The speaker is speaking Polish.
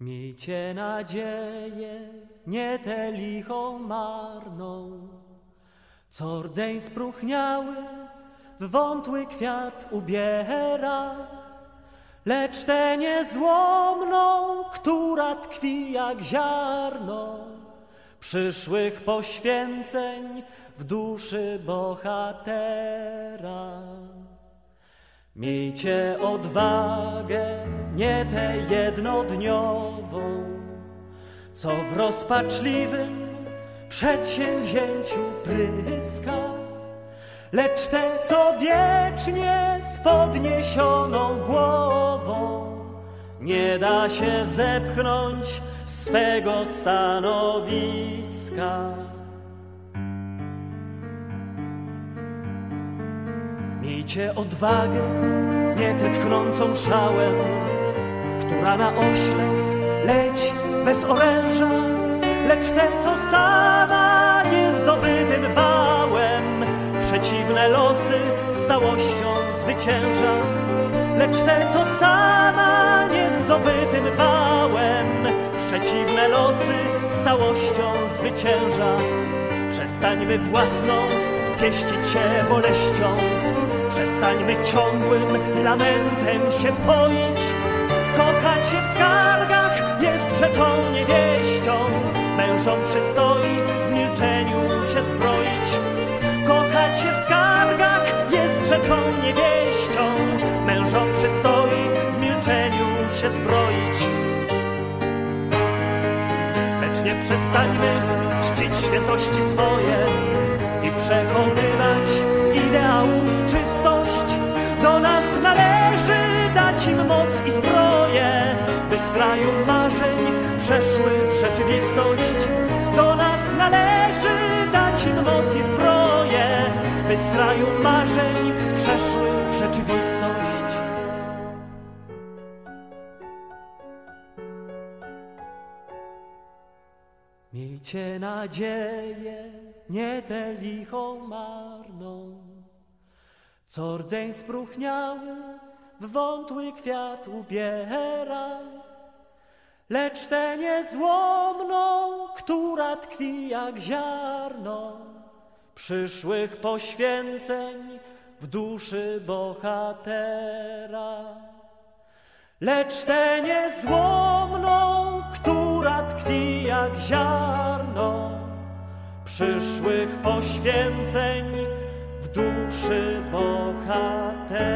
Miejcie nadzieję, nie tę lichą marną, co rdzeń spróchniały w wątły kwiat ubiera, lecz tę niezłomną, która tkwi jak ziarno przyszłych poświęceń w duszy bohatera. Miejcie odwagę, nie tę jednodniową, co w rozpaczliwym przedsięwzięciu pryska, lecz tę, co wiecznie z podniesioną głową nie da się zepchnąć swego stanowiska. Miejcie odwagę, nie tę tchnącą szałem, która na oślep leci bez oręża, lecz tę, co sama niezdobytym wałem przeciwne losy stałością zwycięża, lecz tę, co sama niezdobytym wałem przeciwne losy stałością zwycięża. Przestańmy własną pieścić się boleścią, przestańmy ciągłym lamentem się poić. Kochać się w skargach jest rzeczą niewieścią, mężom przystoi w milczeniu się zbroić. Kochać się w skargach jest rzeczą niewieścią, mężom przystoi w milczeniu się zbroić. Lecz nie przestańmy czcić świętości swoje i przechowywać kraju marzeń przeszły w rzeczywistość. Do nas należy dać moc i zbroję, by z kraju marzeń przeszły w rzeczywistość. Miejcie nadzieję, nie tę lichą marną, co rdzeń spróchniały w wątły kwiat ubiera, lecz tę niezłomną, która tkwi jak ziarno przyszłych poświęceń w duszy bohatera. Lecz tę niezłomną, która tkwi jak ziarno przyszłych poświęceń w duszy bohatera.